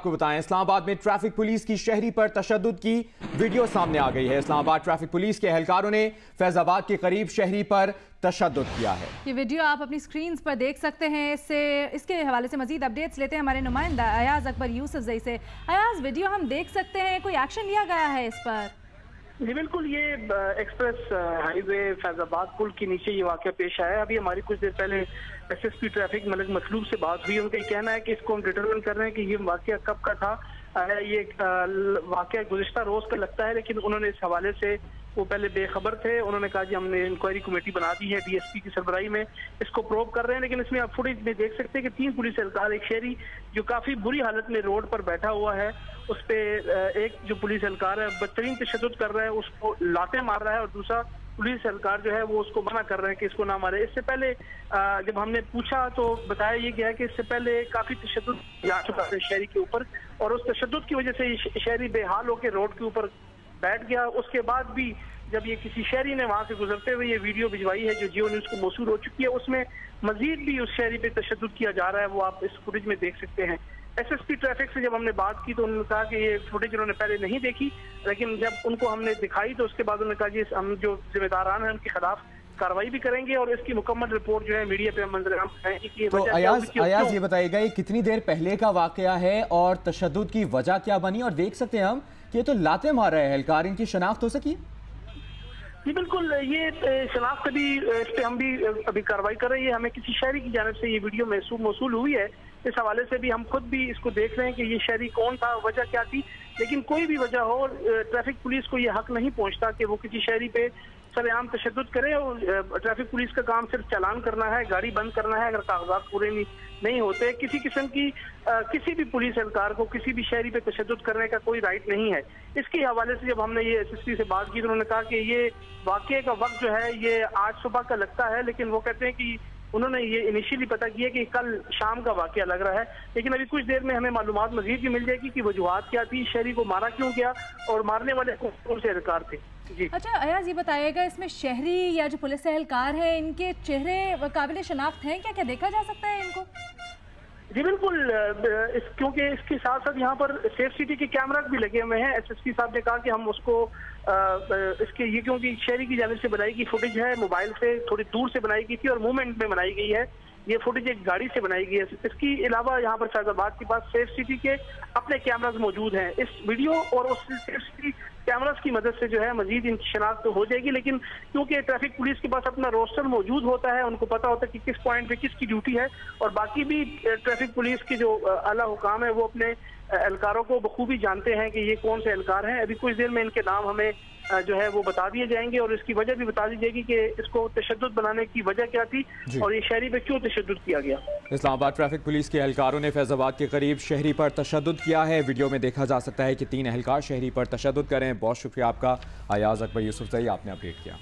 आपको बताएँ, इस्लामाबाद में ट्रैफ़िक पुलिस की शहरी पर तशद की वीडियो सामने आ गई है। इस्लामाबाद ट्रैफ़िक पुलिस के एहलकारों ने फैजाबाद के करीब शहरी पर तशद किया है। ये वीडियो आप अपनी स्क्रीन पर देख सकते हैं। इससे, इसके हवाले से मजीद अपडेट्स लेते हैं हमारे नुमाइंदा अयाज अकबर यूसुफ जई से। अयाज, वीडियो हम देख सकते हैं, कोई एक्शन लिया गया है इस पर? जी, बिल्कुल, ये एक्सप्रेस हाईवे फैजाबाद पुल के नीचे ये वाक्य पेश आया है। अभी हमारी कुछ देर पहले एसएसपी ट्रैफ़िक मलिक मतलूब से बात हुई उनका कहना है कि इसको हम डिटरमिन कर रहे हैं कि ये वाक्य कब का था। ये वाक्य गुजशत रोज का लगता है, लेकिन उन्होंने इस हवाले से, वो पहले बेखबर थे, उन्होंने कहा कि हमने इंक्वायरी कमेटी बना दी है डीएसपी की सरबराही में, इसको प्रोव कर रहे हैं, लेकिन इसमें आप फुटेज में देख सकते हैं कि तीन पुलिस एहलकार, एक शहरी जो काफ़ी बुरी हालत में रोड पर बैठा हुआ है, उस पर एक जो पुलिस एहलकार है, बदतरीन तशद कर रहा है, उसको लाते मार रहा है, और दूसरा पुलिस एहलकार जो है वो उसको मना कर रहे हैं कि इसको ना मारे। इससे पहले जब हमने पूछा तो बताया ये गया कि इससे पहले काफ़ी तशद जा चुका है शहरी के ऊपर और उस तशद की वजह से शहरी बेहाल होकर रोड के ऊपर बैठ गया। उसके बाद भी जब ये किसी शहरी ने वहाँ से गुजरते हुए ये वीडियो भिजवाई है, जो जियो न्यूज़ को मौसू हो चुकी है, उसमें मजीद भी उस शहरी पे तशद किया जा रहा है। वो आप इस फुटेज में देख सकते हैं। एसएसपी ट्रैफ़िक से जब हमने बात की तो उन्होंने कहा कि ये फुटेज उन्होंने पहले नहीं देखी लेकिन जब उनको हमने दिखाई तो उसके बाद उन्होंने कहा कि हम जो जिम्मेदारान हैं उनके खिलाफ कार्रवाई भी करेंगे और इसकी मुकम्मल रिपोर्ट जो है मीडिया पे मंजर तो अयाज अयाज ये बताएगा ये कितनी देर पहले का वाकया है और तशद की वजह क्या बनी? और देख सकते हैं हम कि ये तो लाते मार रहे हैं एहलकार इनकी शनाख्त हो सकी? जी, बिल्कुल, ये शनाख्त भी इस पर हम भी अभी कार्रवाई कर रहे हैं। हमें किसी शहरी की जानब से ये वीडियो मौसू हुई है। इस हवाले से भी हम खुद भी इसको देख रहे हैं कि ये शहरी कौन था, वजह क्या थी। लेकिन कोई भी वजह हो ट्रैफ़िक पुलिस को ये हक नहीं पहुँचता कि वो किसी शहरी पे सरेआम तशद करें और ट्रैफ़िक पुलिस का काम सिर्फ़ चालान करना है गाड़ी बंद करना है अगर कागजात पूरे नहीं नहीं होते। किसी किस्म की आ, किसी भी पुलिस एहलकार को किसी भी शहरी पे तशद करने का कोई राइट नहीं है। इसके हवाले से जब हमने ये एस से बात की तो उन्होंने कहा कि ये वाक्य का वक्त जो है ये आज सुबह का लगता है लेकिन वो कहते हैं कि उन्होंने ये इनिशियली पता किया कि कल शाम का वाक्य लग रहा है, लेकिन अभी कुछ देर में हमें मालूम मजीद भी मिल जाएगी कि वजूहत क्या थी, शहरी को मारा क्यों गया और मारने वाले कौन से एहलकार थे। जी। अच्छा अयाज, ये बताइएगा, इसमें शहरी या जो पुलिस एहलकार है, इनके चेहरे काबिल शनाख्त हैं क्या? क्या देखा जा सकता है इनको? जी बिल्कुल इस क्योंकि इसके साथ साथ यहाँ पर सेफ़ सिटी के कैमरा भी लगे हुए हैं एसएसपी साहब ने कहा कि हम उसको आ, इसके ये क्योंकि शहरी की जानब से बनाई गई फुटेज है मोबाइल से थोड़ी दूर से बनाई गई थी और मूवमेंट में बनाई गई है ये फुटेज एक गाड़ी से बनाई गई है। इसके अलावा यहाँ पर फैजाबाद के पास सेफ़ सिटी के अपने कैमराज मौजूद हैं। इस वीडियो और उस सेफ़ सिटी कैमराज की मदद से जो है मजीद इनकी शनाख्त तो हो जाएगी। लेकिन क्योंकि ट्रैफ़िक पुलिस के पास अपना रोस्टर मौजूद होता है उनको पता होता है कि किस पॉइंट पे किसकी ड्यूटी है। और बाकी भी ट्रैफ़िक पुलिस के जो अला हुकाम है वो अपने एहलकारों को बखूबी जानते हैं कि ये कौन से एहलकार हैं। अभी कुछ देर में इनके नाम हमें जो है वो बता दिए जाएँगे और इसकी वजह भी बता दी जाएगी कि इसको तशद बनाने की वजह क्या थी और ये शहरी पे क्यों तशद किया गया। इस्लामाबाद ट्रैफ़िक पुलिस के एहलकारों ने फैजाबाद के करीब शहरी पर तशद किया है। वीडियो में देखा जा सकता है कि तीन एहलकार शहरी पर तशद करें। बहुत शुक्रिया आपका। अयाज अकबर यूसुफ सही आपने अपडेट किया।